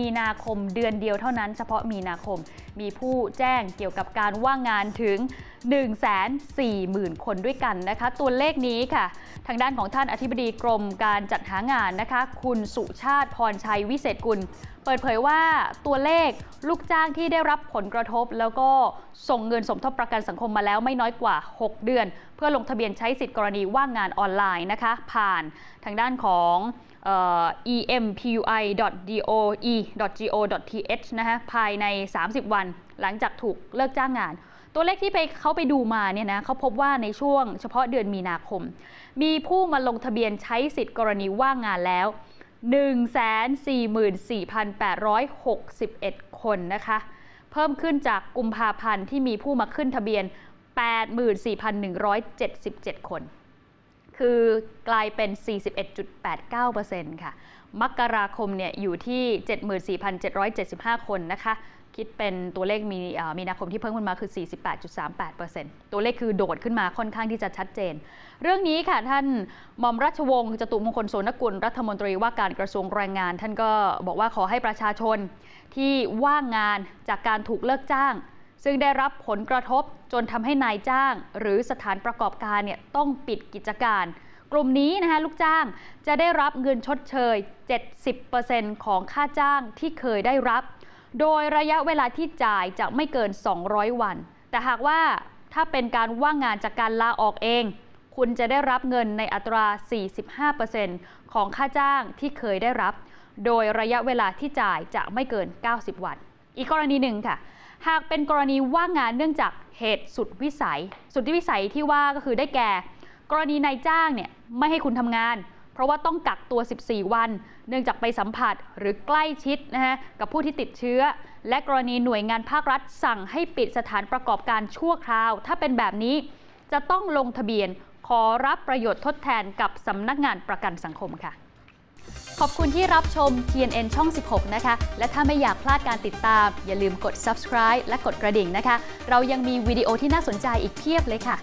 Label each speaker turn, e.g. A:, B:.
A: มีนาคมเดือนเดียวเท่านั้นเฉพาะมีนาคม มีผู้แจ้งเกี่ยวกับการว่างงานถึง 140,000 คนด้วยกันนะคะ ตัวเลขนี้ค่ะ ทางด้านของท่านอธิบดีกรมการจัดหางานนะคะ คุณสุชาติพรชัยวิเศษกุล เปิดเผยว่าตัวเลขลูกจ้างที่ได้รับผลกระทบ แล้วก็ส่งเงินสมทบประกันสังคมมาแล้วไม่น้อยกว่า 6 เดือน เพื่อลงทะเบียนใช้สิทธิกรณีว่างงานออนไลน์นะคะ ผ่านทางด้านของเอ่อ empui.doe.go.th นะคะภายใน 30 วันหลังจากถูกเลิกจ้างงาน ตัวเลขที่ไปเขาไปดูมาเนี่ยนะเขาพบว่าในช่วงเฉพาะเดือนมีนาคม มีผู้มาลงทะเบียนใช้สิทธิ์กรณีว่างงานแล้ว 144,861 คนนะคะ เพิ่มขึ้นจากกุมภาพันธ์ที่มีผู้มาขึ้นทะเบียน 84,177 คน คือกลายเป็น 41.89%ค่ะมกราคมเนี่ยอยู่ที่ 74,775 คนนะคะ คิดเป็นตัวเลขมีมีนาคมที่เพิ่มขึ้นมาคือ 48.38%ตัวเลขคือโดดขึ้นมาค่อนข้างที่จะชัดเจน เรื่องนี้ค่ะท่านหม่อมราชวงศ์จตุมงคลโสนกุลรัฐมนตรีว่าการกระทรวงแรงงาน ท่านก็บอกว่าขอให้ประชาชนที่ว่างงานจากการถูกเลิกจ้าง ซึ่งได้รับผลกระทบจนทำให้นายจ้าง หรือสถานประกอบการเนี่ยต้องปิดกิจการกลุ่มนี้นะคะลูกจ้างจะได้รับเงินชดเชย 70%ของค่าจ้างที่เคยได้รับ โดยระยะเวลาที่จ่ายจะไม่เกิน 200 วัน แต่หากว่าถ้าเป็นการว่างงานจากการลาออกเอง คุณจะได้รับเงินในอัตรา 45%ของค่าจ้างที่เคยได้รับ โดยระยะเวลาที่จ่ายจะไม่เกิน 90 วัน อีกกรณีหนึ่งค่ะ หากเป็นกรณีว่างงานเนื่องจากเหตุสุดวิสัย สุดวิสัยที่ว่าก็คือได้แก่ กรณีนายจ้างเนี่ยไม่ให้คุณทำงาน เพราะว่าต้องกักตัว 14 วัน เนื่องจากไปสัมผัสหรือใกล้ชิดนะฮะกับผู้ที่ติดเชื้อ และกรณีหน่วยงานภาครัฐ สั่งให้ปิดสถานประกอบการชั่วคราว ถ้าเป็นแบบนี้จะต้องลงทะเบียนขอรับประโยชน์ทดแทนกับสำนักงานประกันสังคมค่ะ ขอบคุณที่รับชม TNN ช่อง 16 นะคะ และถ้าไม่อยากพลาดการติดตาม อย่าลืมกด subscribe และกดกระดิ่งนะคะ เรายังมีวิดีโอที่น่าสนใจอีกเพียบเลยค่ะ